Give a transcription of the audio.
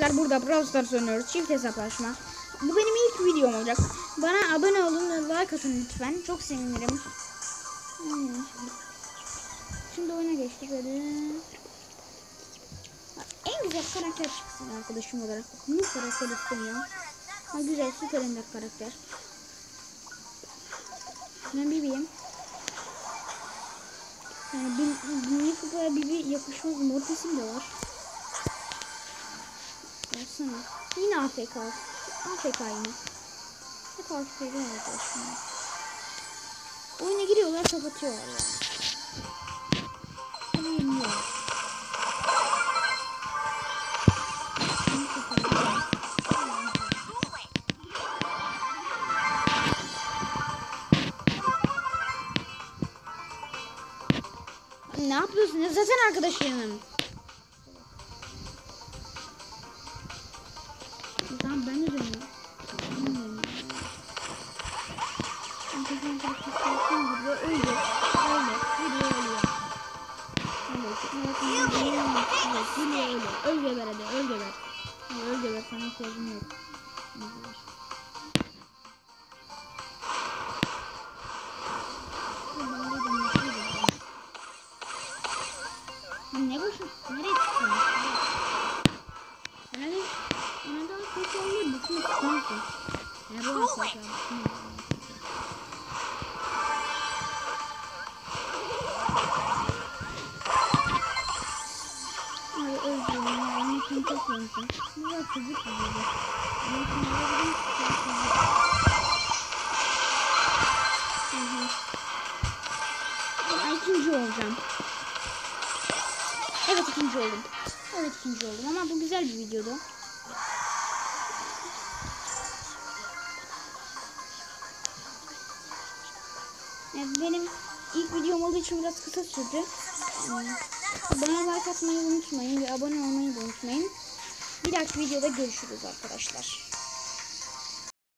arkadaşlar burada Brawl Stars oynuyoruz. Çift hesaplaşma. Bu benim ilk videom olacak. Bana abone olun ve like atın lütfen. Çok sevinirim. Hmm. Şimdi oyuna geçtik. En güzel karakter çıksın arkadaşım olarak. Bu karakter istemiyorum. Ha güzel süper ender karakter. Ben Bibi'yim. Yani bin, bin kupaya Bibi yakışmaz. Mortis'im de var. Baksana. Yine AFK. AFK yine. Hep AFK arkadaşlar. Oyuna giriyorlar kapatıyorlar yani. Yeniyor. Ne yapıyorsun? Ya Zaten arkadaşım. Arkadaşlar arkadaşlar burada öyle. Öyle. Öyle öyle. Evet, evet, evet, öyle, öyle. Öl geber hadi, öl geber. Hadi öl geber, sana ihtiyacım yok. Öl geber. Lan ne boşun? Nereye çıktın? Bana da, bana da kötü oluyor. Bütün sıkıntı. Ne çok özledim. Bu da çocuk gibi. Ben ikinci olacağım. Evet ikinci oldum. Evet ikinci oldum ama bu güzel bir videodu. Evet, benim ilk videom olduğu için biraz kısa sürdü. Bana like atmayı unutmayın ve abone olmayı da unutmayın. Dahaki videoda görüşürüz arkadaşlar.